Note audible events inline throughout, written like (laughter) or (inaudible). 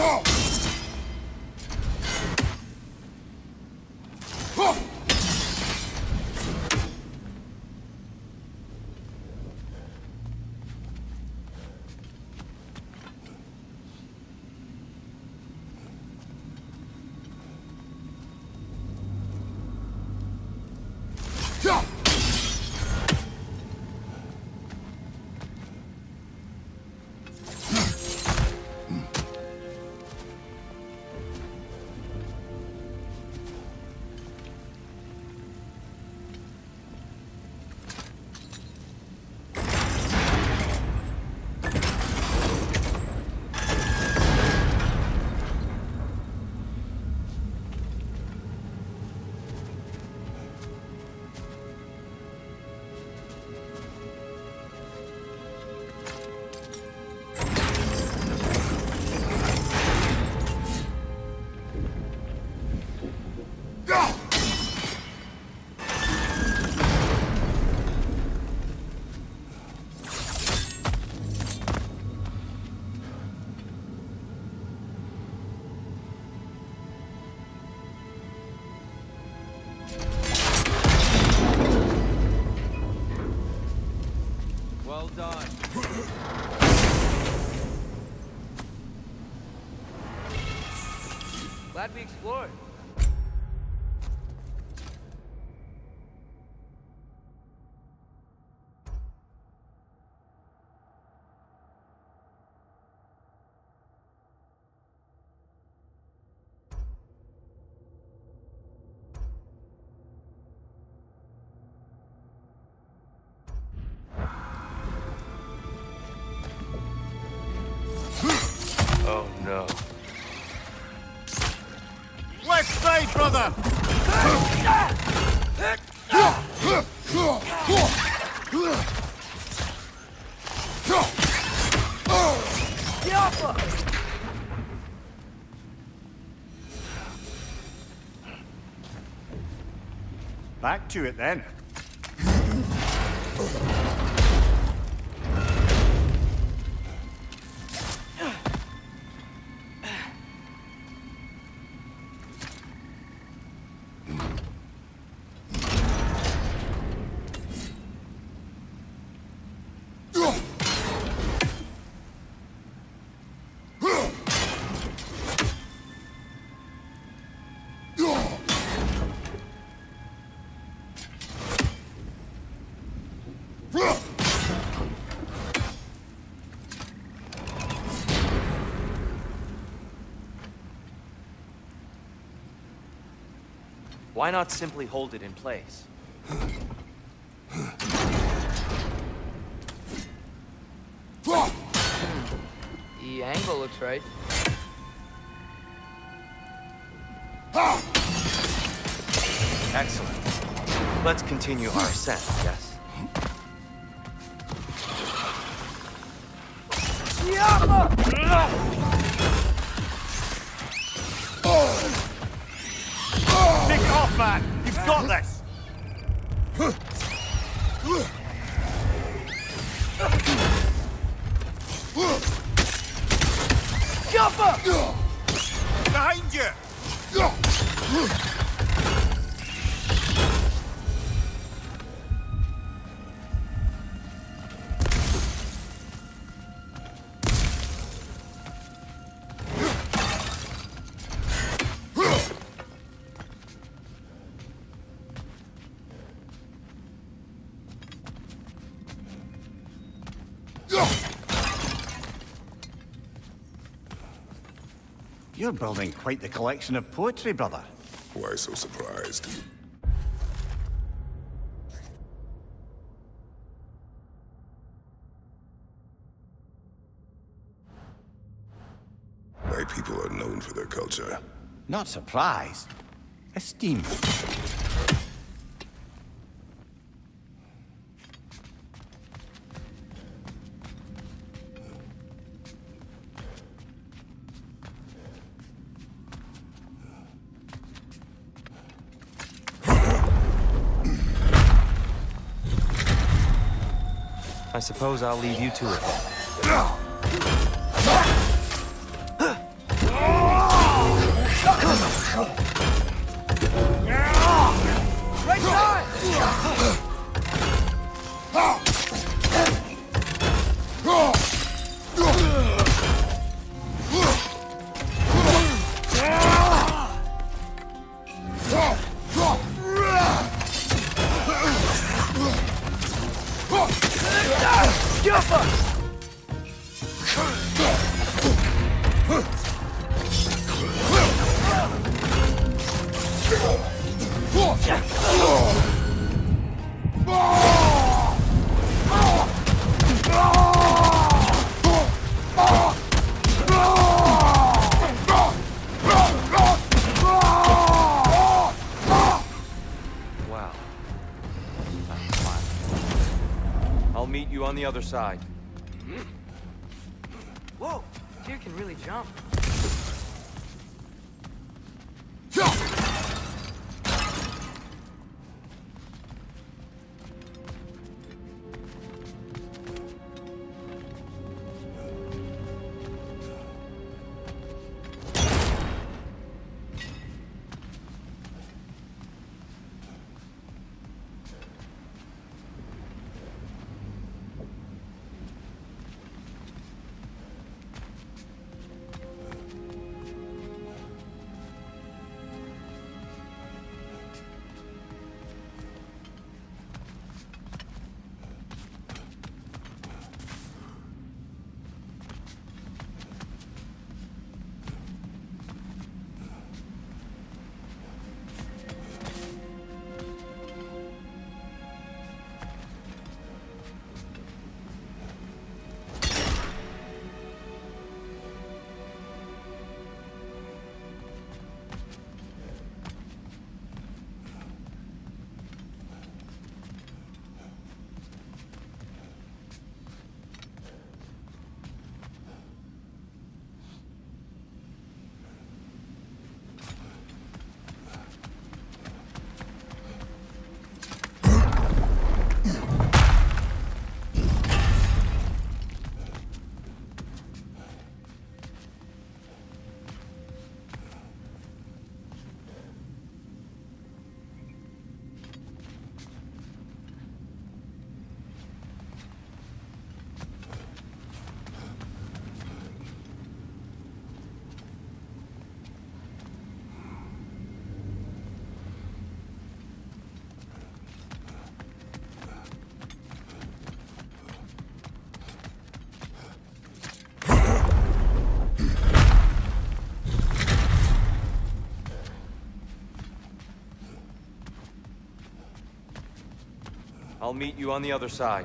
Well Glad we explored. Back to it then. Why not simply hold it in place? The angle looks right. Excellent. Let's continue our ascent, yes? Stick man! You've got this! You're building quite the collection of poetry, brother. Why so surprised? My people are known for their culture. Not surprised. Esteemed. I suppose I'll leave you to it other side. I'll meet you on the other side.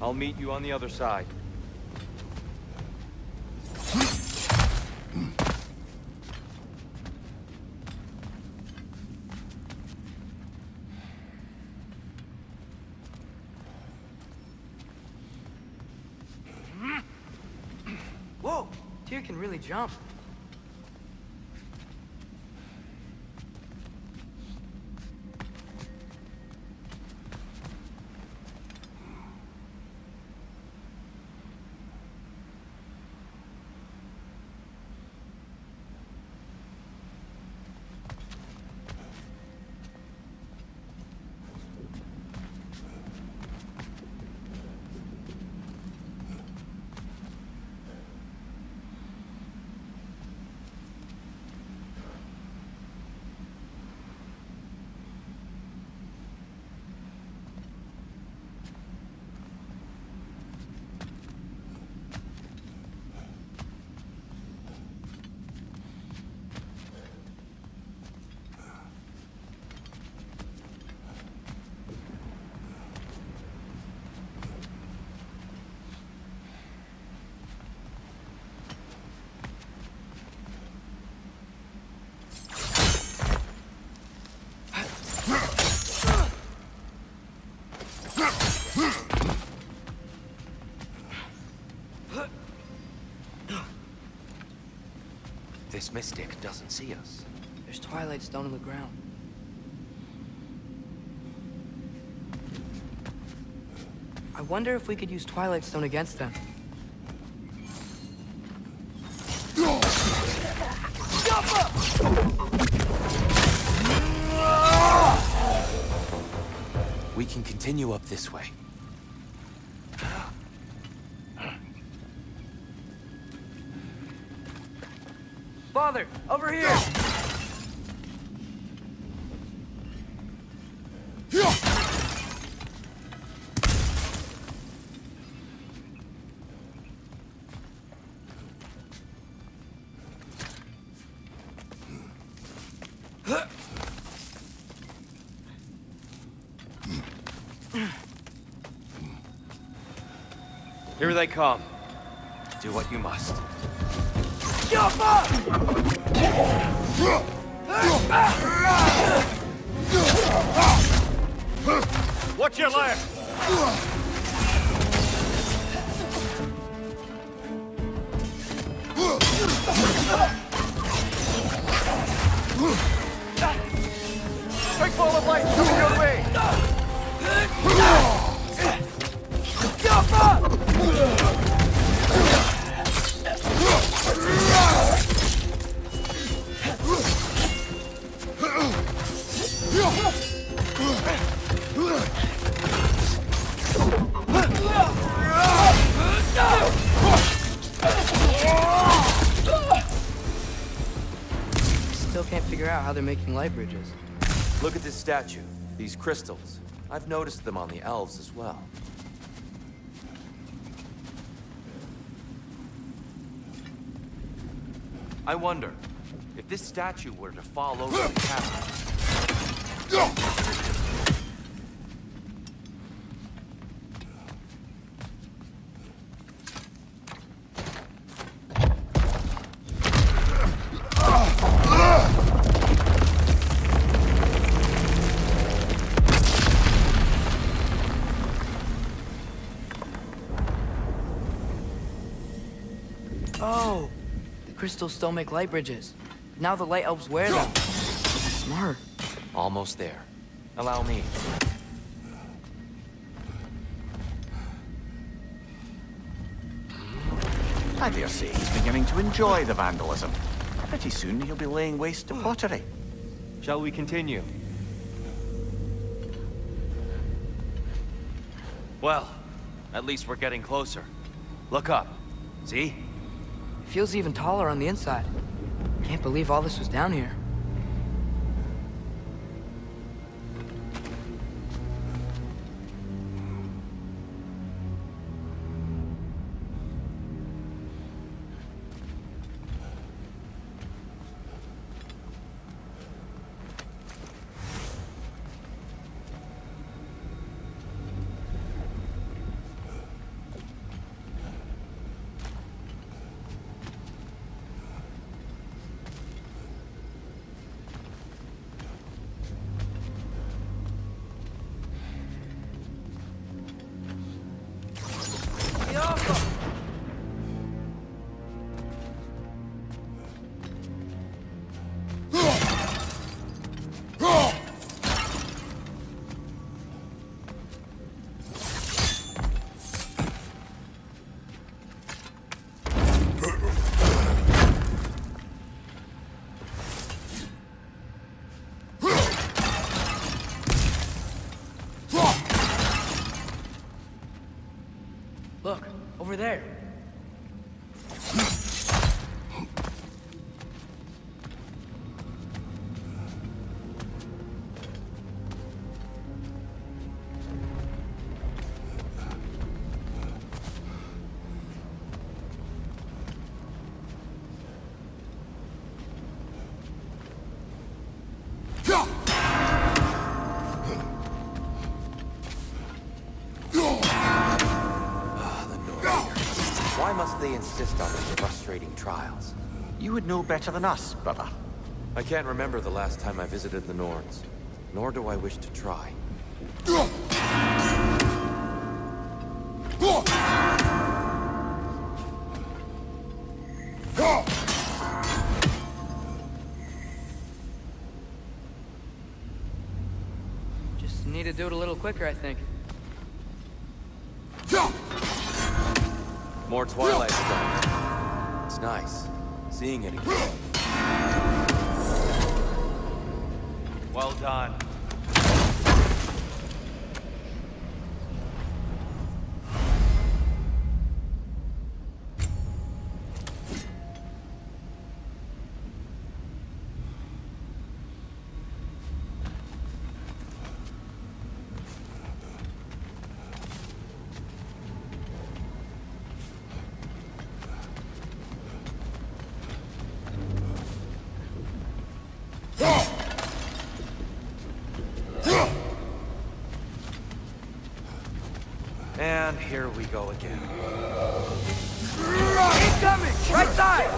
I'll meet you on the other side. Whoa! Deer can really jump. This mystic doesn't see us. There's Twilight Stone in the ground. I wonder if we could use Twilight Stone against them. We can continue up this way. Father, over here! Here they come. Do what you must. Watch your left! Of light coming your! They're making light bridges. Look at this statue. These crystals. I've noticed them on the elves as well. I wonder, if this statue were to fall over the cavern, The crystals still make light bridges. Now the light elves wear them. Smart. almost there. Allow me. I dare say he's beginning to enjoy the vandalism. Pretty soon he'll be laying waste to pottery. Shall we continue? Well, at least we're getting closer. Look up. See? Feels even taller on the inside. Can't believe all this was down here. There. Must they insist on these frustrating trials? You would know better than us, brother. I can't remember the last time I visited the Norns, nor do I wish to try. Just need to do it a little quicker, I think. Seeing it And here we go again. Incoming! Right side!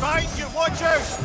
Right, you watch out!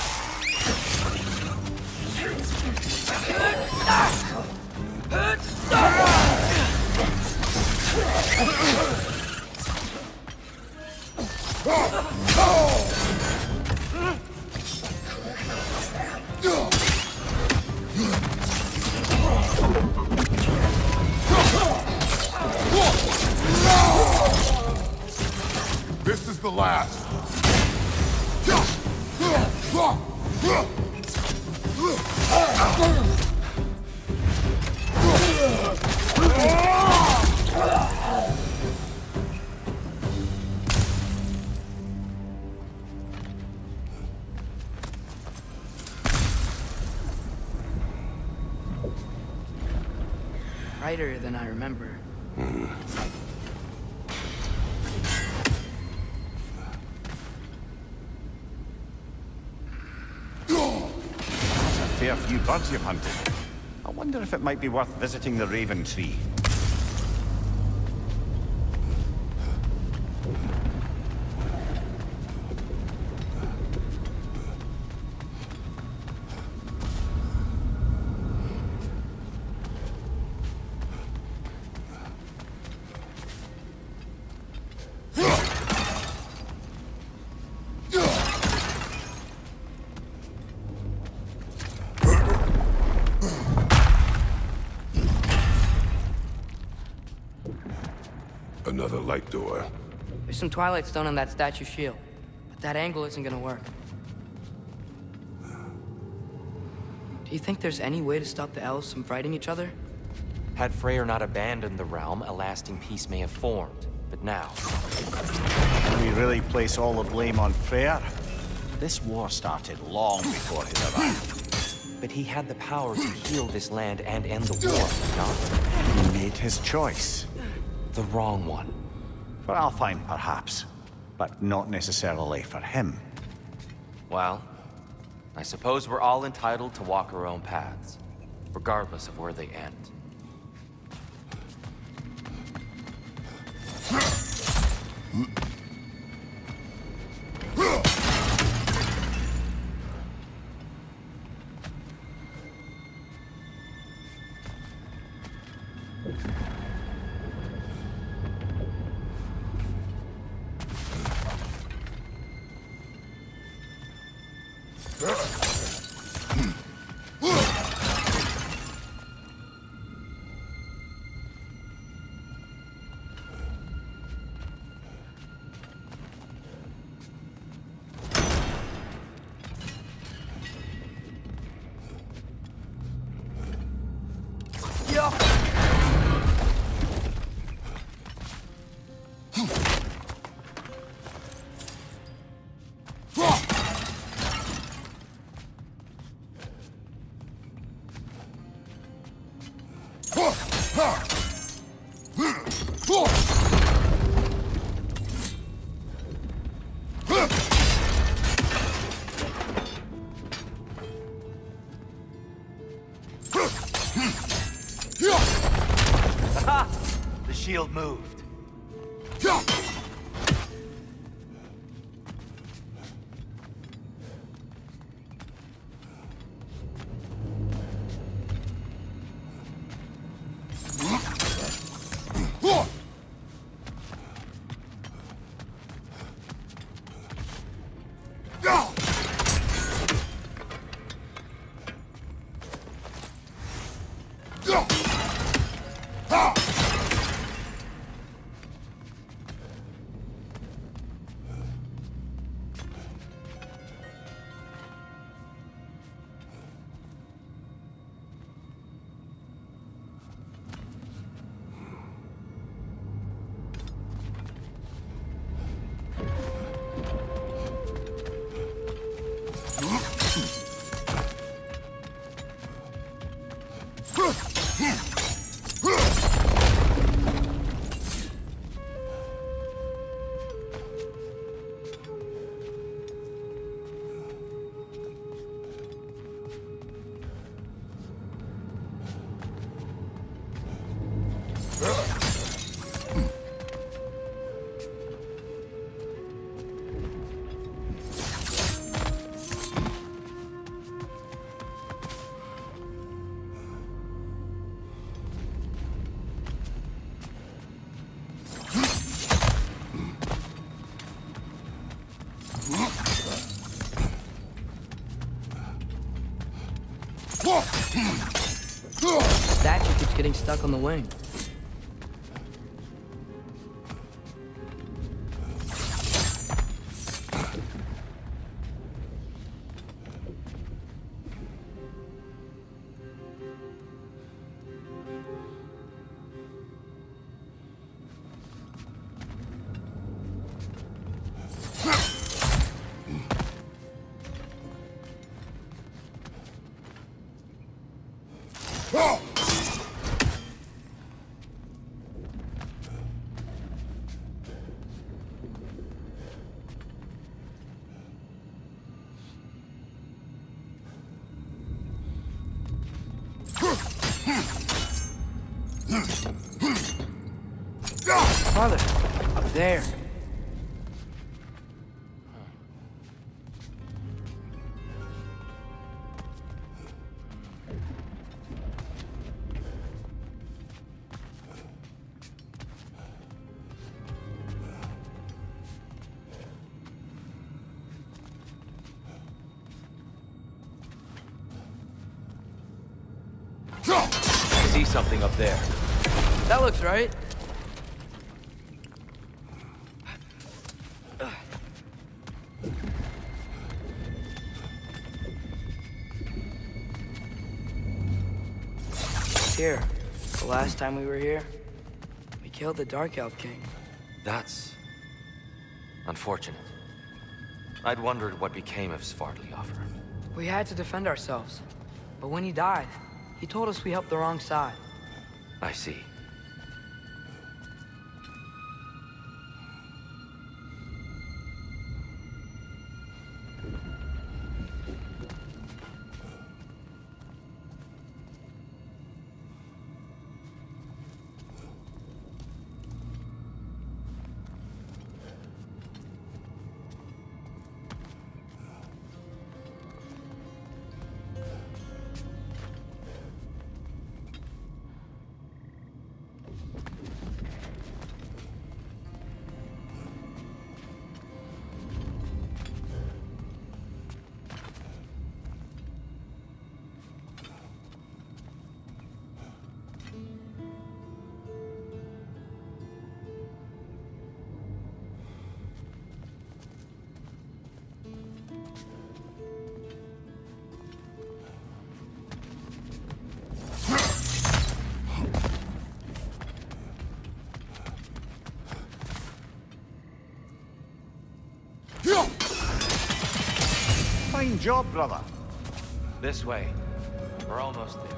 This is the last. Brighter than I remember. A fair few birds you've hunted. Wonder if it might be worth visiting the Raven Tree. Some Twilight Stone on that statue shield, but that angle isn't gonna work. Do you think there's any way to stop the elves from fighting each other? Had Freyr not abandoned the realm, a lasting peace may have formed. But now, Can we really place all the blame on Freyr? This war started long before his arrival. but he had the power to heal this land and end the war, not He made his choice. the wrong one. For Alfheim, perhaps, but not necessarily for him. Well, I suppose we're all entitled to walk our own paths, regardless of where they end. Hmm. Getting stuck on the wing. Father, up there. Something up there. That looks right. Here, the last time we were here, we killed the Dark Elf King. That's... unfortunate. I'd wondered what became of Svartalfheim. We had to defend ourselves. But when he died, he told us we helped the wrong side. I see. job, brother. This way. We're almost there.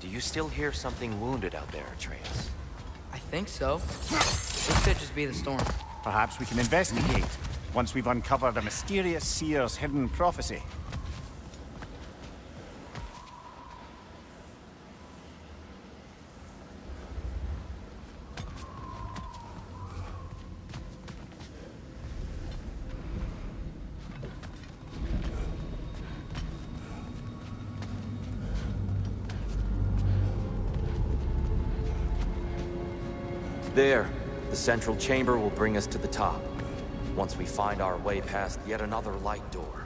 Do you still hear something wounded out there, Atreus? Think so. This could just be the storm. Perhaps we can investigate once we've uncovered a mysterious seer's hidden prophecy. Central chamber will bring us to the top. Once we find our way past yet another light door.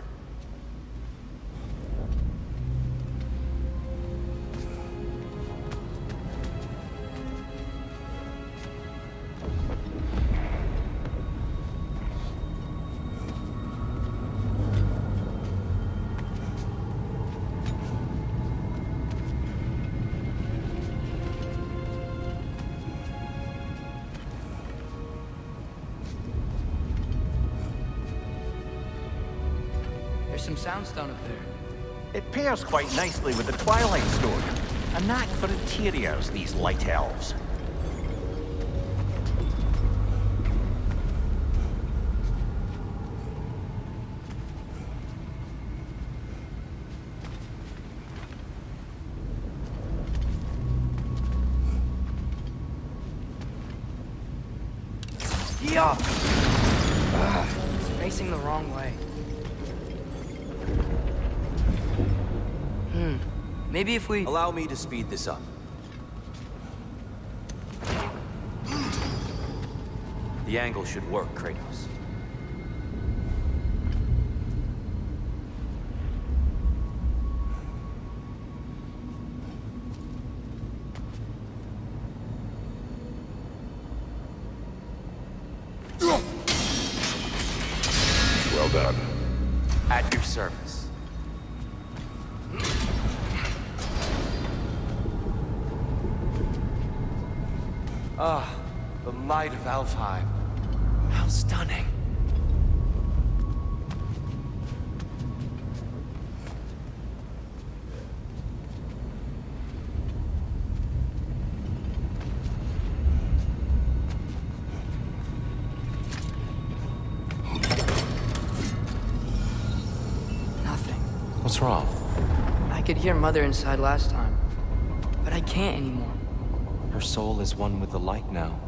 There's some soundstone up there. It pairs quite nicely with the Twilight Stone. A knack for interiors, these light elves. Yeah. Maybe if we... Allow me to speed this up. The angle should work, Kratos. Mother inside last time. But I can't anymore. Her soul is one with the light now,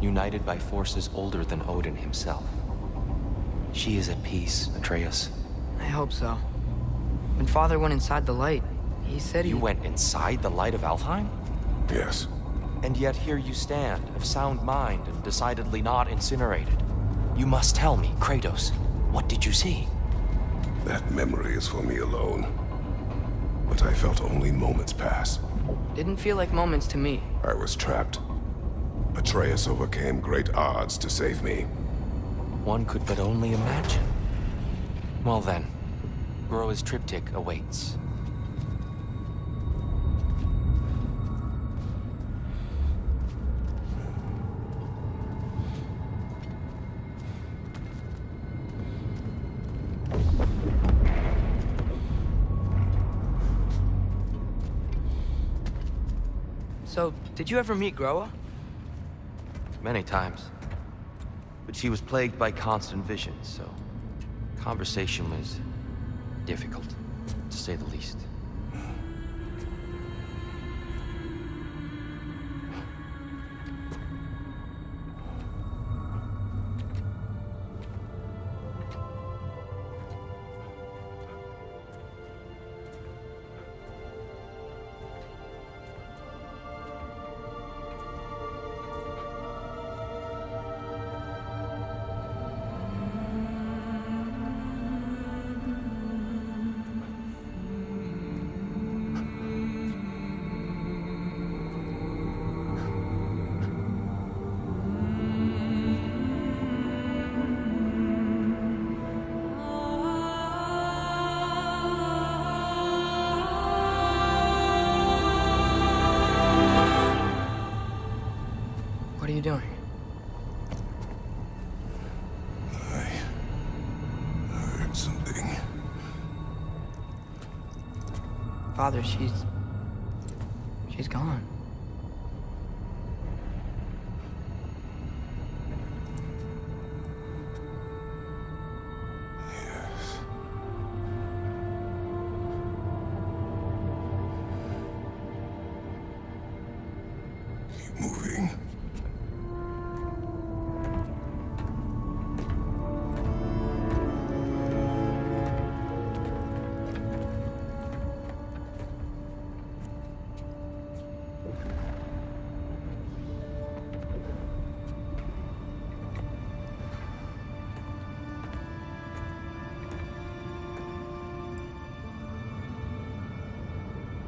united by forces older than Odin himself. She is at peace, Atreus. I hope so. When Father went inside the light, he said he... You went inside the light of Alfheim? Yes. And yet here you stand, of sound mind and decidedly not incinerated. You must tell me, Kratos, what did you see? That memory is for me alone. But I felt only moments pass. Didn't feel like moments to me. I was trapped. Atreus overcame great odds to save me. One could but only imagine. Well then, Groa's triptych awaits. Did you ever meet Groa? Many times. But she was plagued by constant visions, so conversation was difficult, to say the least. Father, she's... She's gone.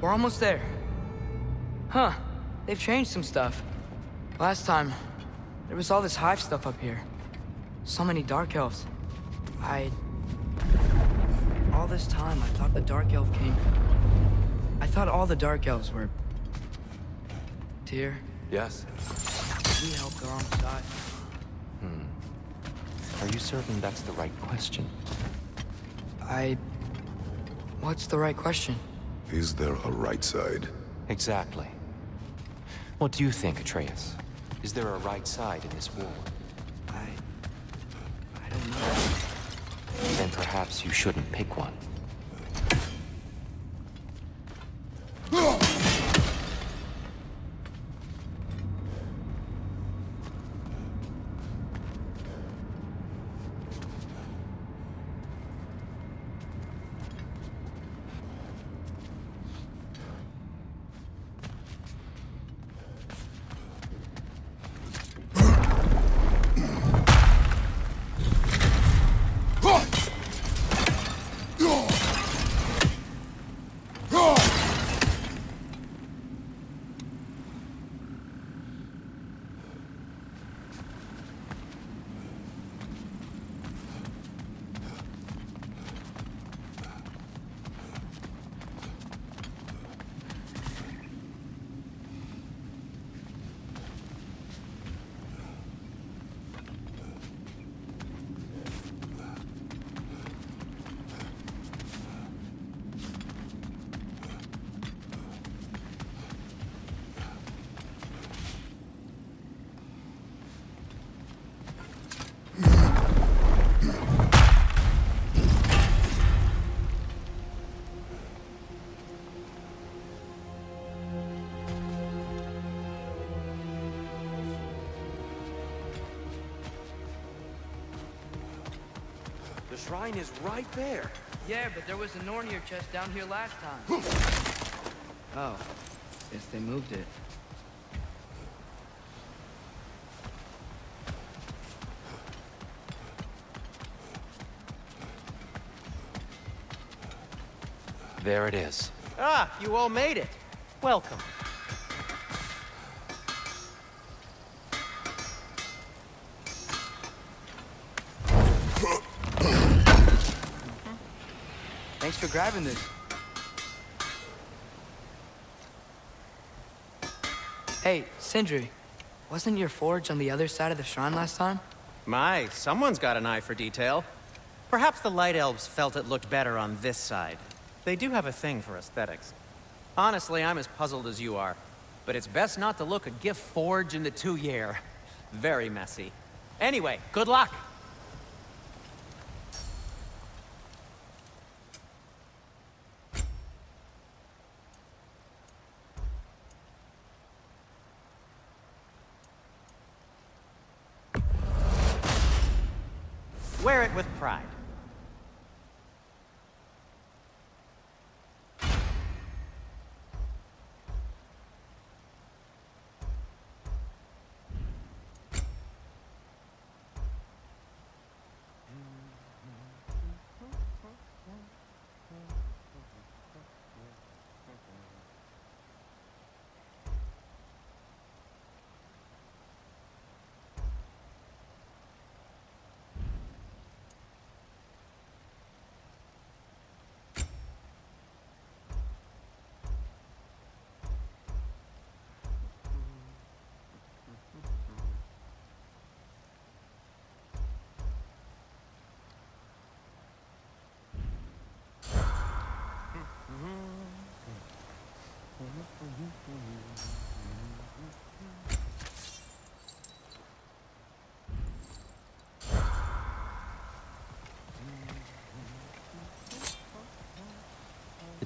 We're almost there. Huh. They've changed some stuff. Last time, there was all this hive stuff up here. So many Dark Elves. I... All this time, I thought the Dark Elf came... I thought all the Dark Elves were... Tyr. Yes? We helped alongside. Hmm. Are you certain that's the right question? I... What's the right question? Is there a right side? Exactly. What do you think, Atreus? Is there a right side in this war? I... I don't know. Then perhaps you shouldn't pick one. Shrine is right there. Yeah, but there was a Nornir chest down here last time. oh. Guess they moved it. There it is. Ah, you all made it. Welcome. For grabbing this. Hey, Sindri. Wasn't your forge on the other side of the shrine last time? My, someone's got an eye for detail. Perhaps the Light Elves felt it looked better on this side. They do have a thing for aesthetics. Honestly, I'm as puzzled as you are. But it's best not to look a gift forge in the tuyere. Very messy. Anyway, good luck!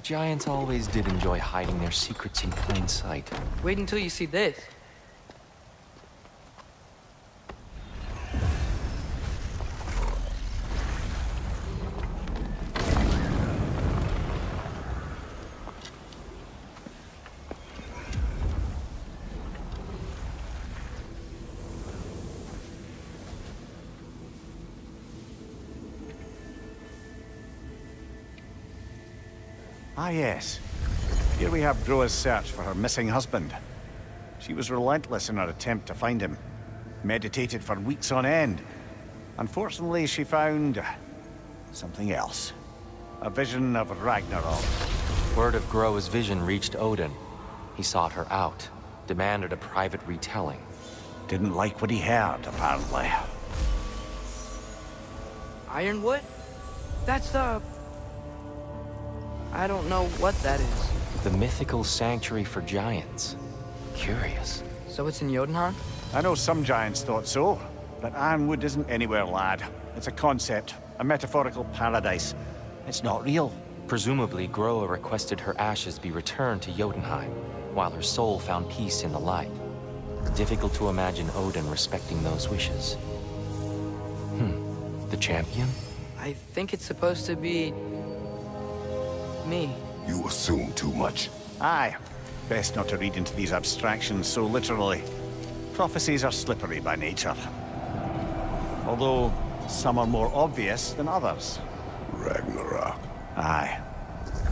Giants always did enjoy hiding their secrets in plain sight. Wait until you see this. Ah, yes. Here we have Groa's search for her missing husband. She was relentless in her attempt to find him. Meditated for weeks on end. Unfortunately, she found... something else. A vision of Ragnarok. Word of Groa's vision reached Odin. He sought her out, demanded a private retelling. Didn't like what he heard, apparently. Ironwood? That's the... I don't know what that is. The mythical sanctuary for giants. Curious. So it's in Jotunheim? I know some giants thought so, but Ironwood isn't anywhere, lad. It's a concept, a metaphorical paradise. It's not real. Presumably, Groa requested her ashes be returned to Jotunheim, while her soul found peace in the light. Difficult to imagine Odin respecting those wishes. Hmm. The champion? I think it's supposed to be... me. You assume too much. Aye. Best not to read into these abstractions so literally. Prophecies are slippery by nature. Although, some are more obvious than others. Ragnarok. Aye.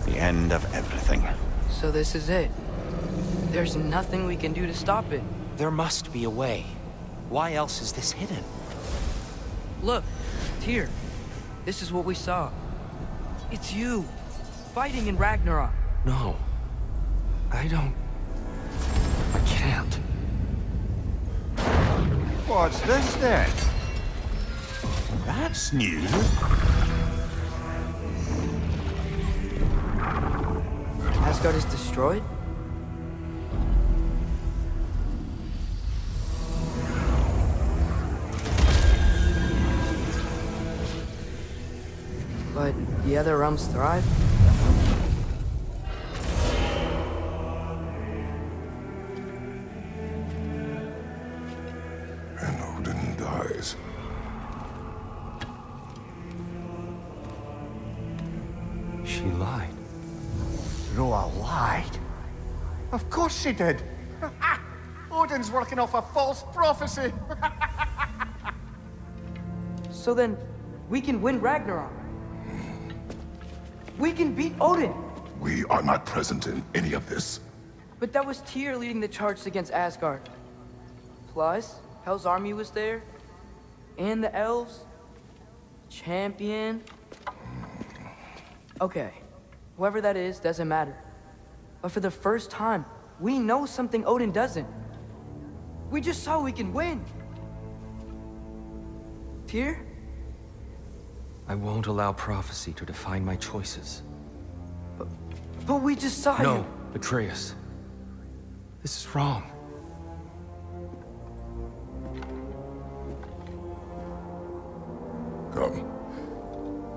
The end of everything. So this is it. There's nothing we can do to stop it. There must be a way. Why else is this hidden? Look, Tyr. This is what we saw. It's you, fighting in Ragnarok. No. I don't... I can't. What's this then? That's new. Asgard is destroyed? But the other realms thrive? And Odin dies. She lied. Groa lied. Of course she did. (laughs) Odin's working off a false prophecy. (laughs) So then, we can win Ragnarok. We can beat Odin. We are not present in any of this. But that was Tyr leading the charge against Asgard. Plus, Hell's army was there. And the elves. Champion. Okay. Whoever that is doesn't matter. But for the first time, we know something Odin doesn't. We just saw we can win. Tyr? I won't allow prophecy to define my choices. But we just saw No, you. Atreus. This is wrong. Come.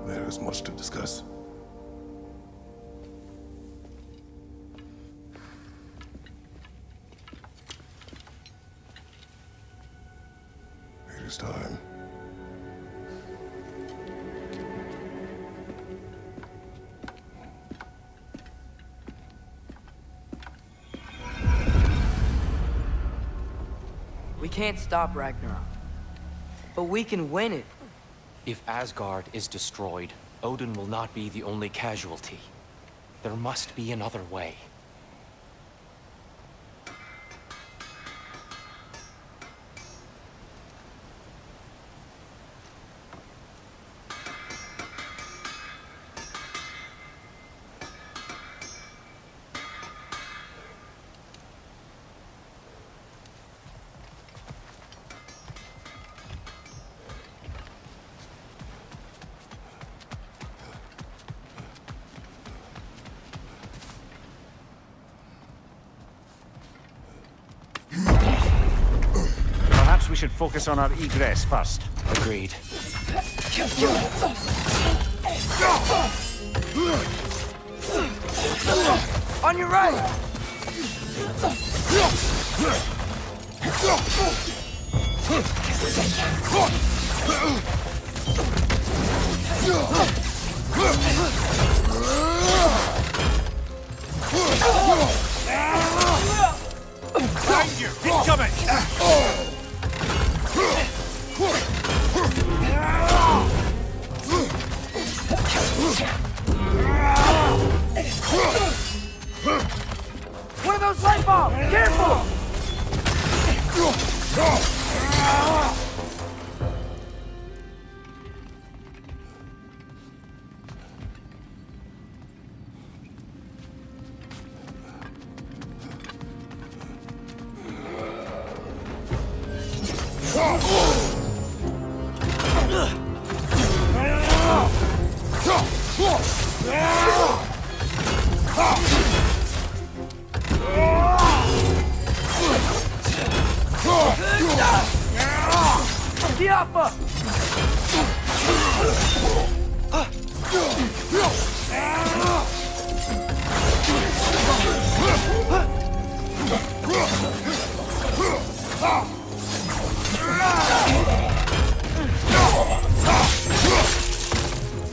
There is much to discuss. We can't stop Ragnarok. But we can win it. If Asgard is destroyed, Odin will not be the only casualty. There must be another way. Focus on our egress first. Agreed. On your right! Behind you! Incoming! One of those light bulbs! Careful!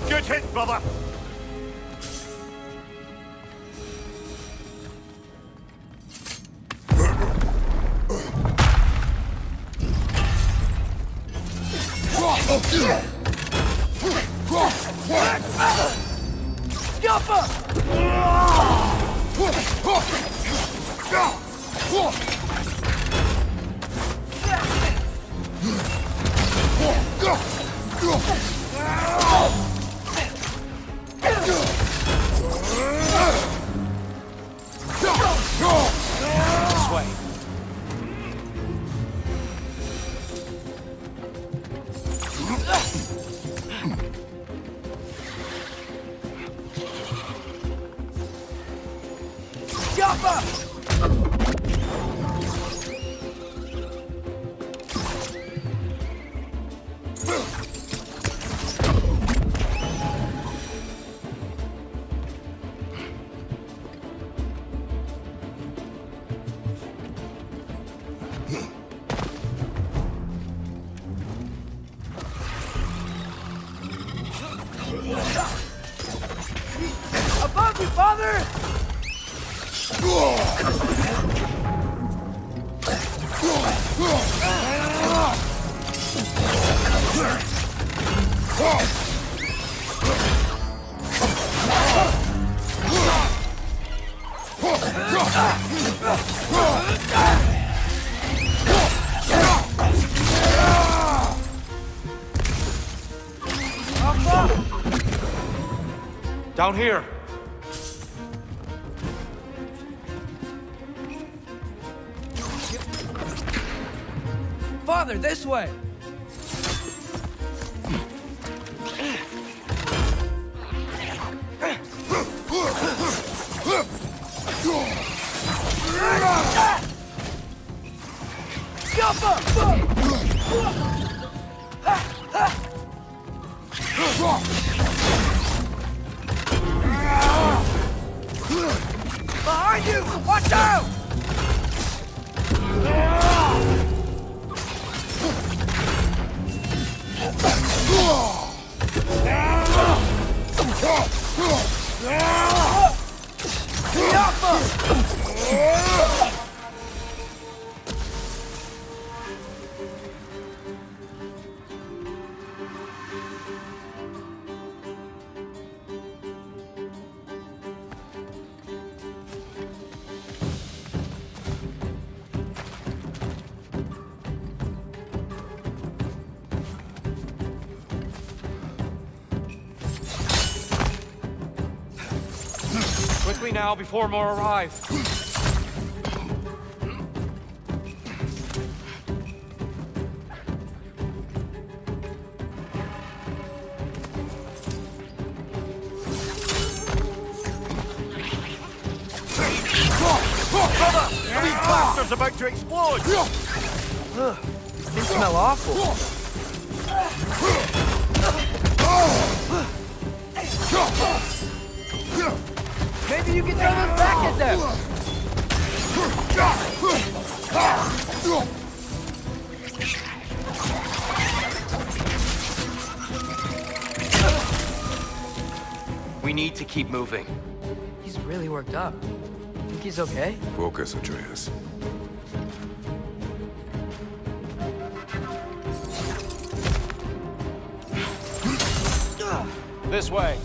Good hit, brother! Down here. Father, this way! Now, before more arrive. These bastards about to explode! They smell awful. Maybe you can throw those back at them. We need to keep moving. He's really worked up. Think he's okay? Focus, Atreus. This way.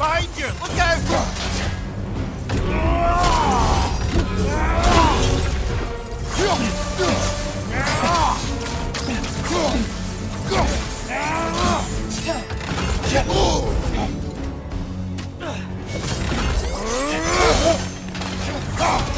Behind you! Look out! Shield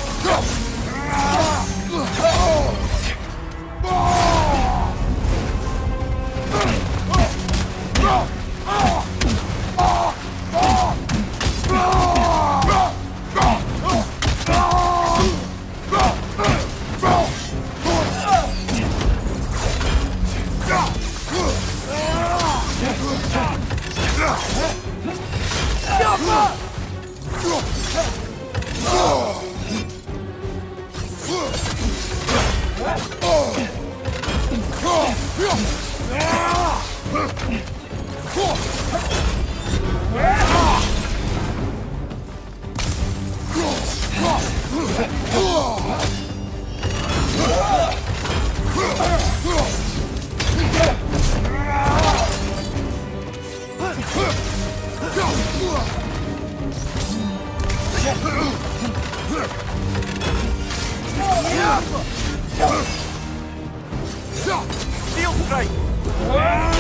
strike!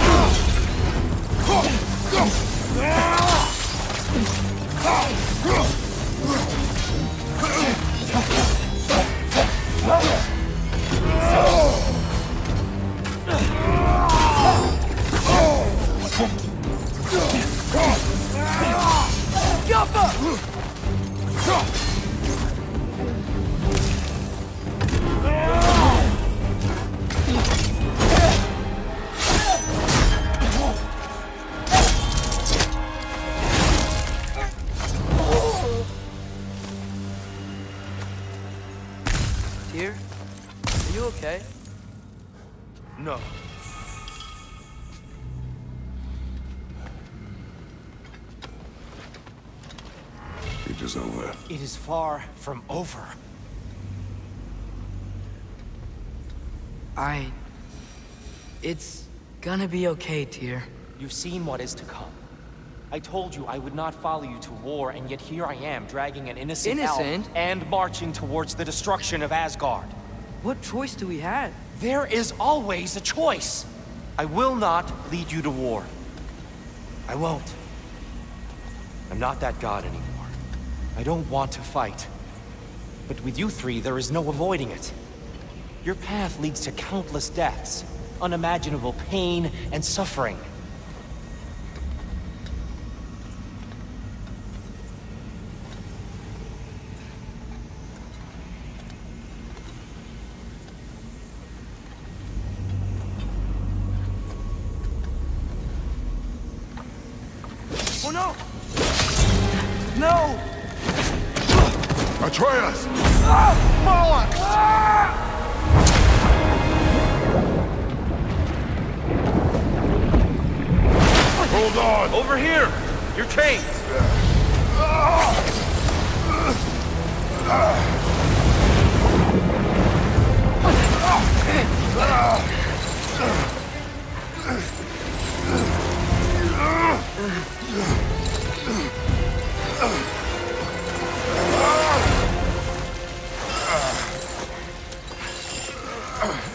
Dear, from over. I... It's gonna be okay, Tyr. You've seen what is to come. I told you I would not follow you to war, and yet here I am, dragging an innocent, Innocent? and marching towards the destruction of Asgard. What choice do we have? There is always a choice. I will not lead you to war. I won't. I'm not that god anymore. I don't want to fight. But with you three, there is no avoiding it. Your path leads to countless deaths, unimaginable pain and suffering. Atreus! Hold on! Over here! Your chains! (laughs) Agreed. (coughs)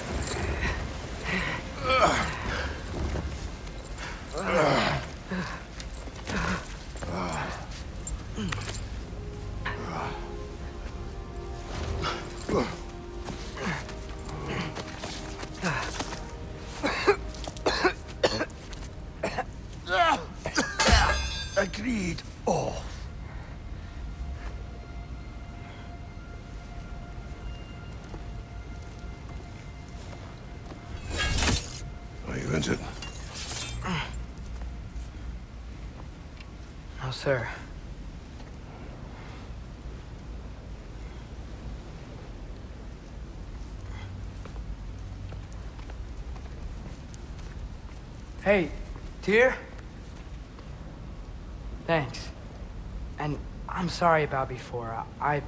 Tyr? Thanks. And I'm sorry about before. I...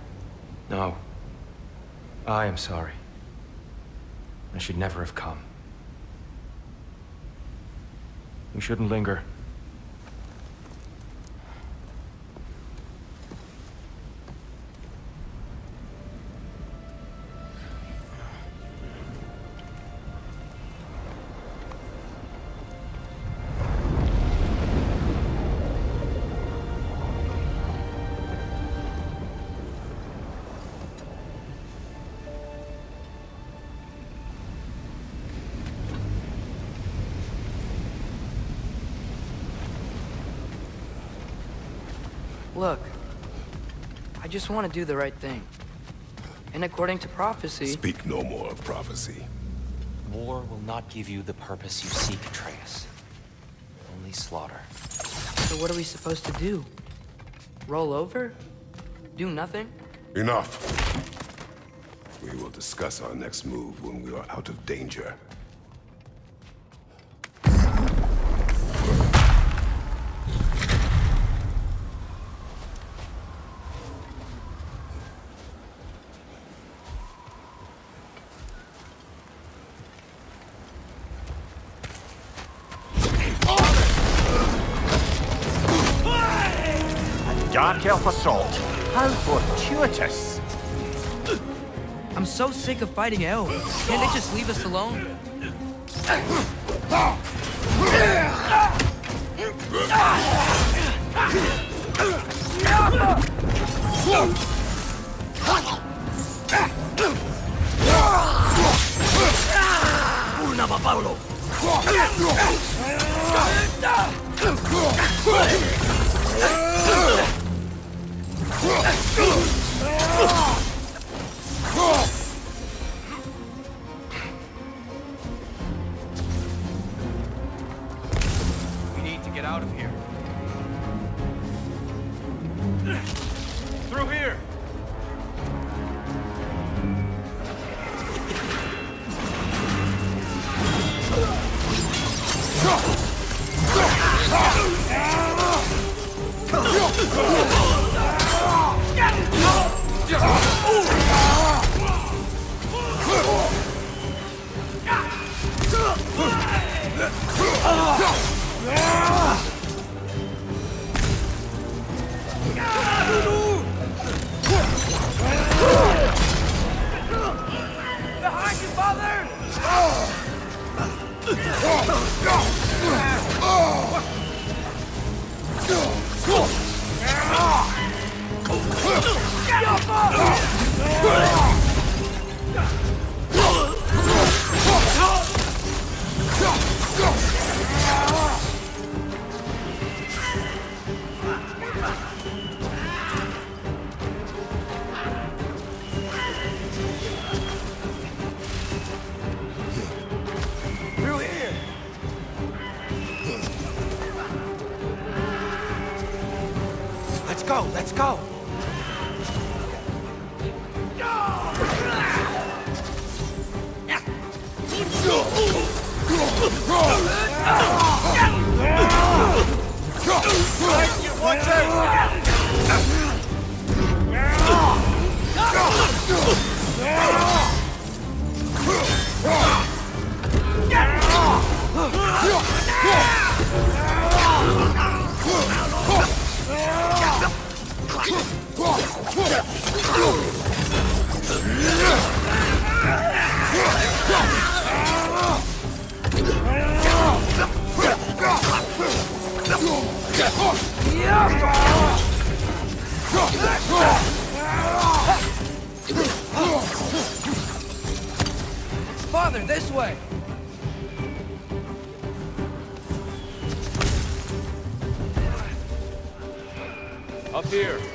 No. I am sorry. I should never have come. We shouldn't linger. Look. I just want to do the right thing. And according to prophecy... Speak no more of prophecy. War will not give you the purpose you seek, Atreus. Only slaughter. So what are we supposed to do? Roll over? Do nothing? Enough. We will discuss our next move when we are out of danger. Dark Elf assault. How fortuitous. I'm so sick of fighting elves. Can't they just leave us alone? We here! This way! Up here.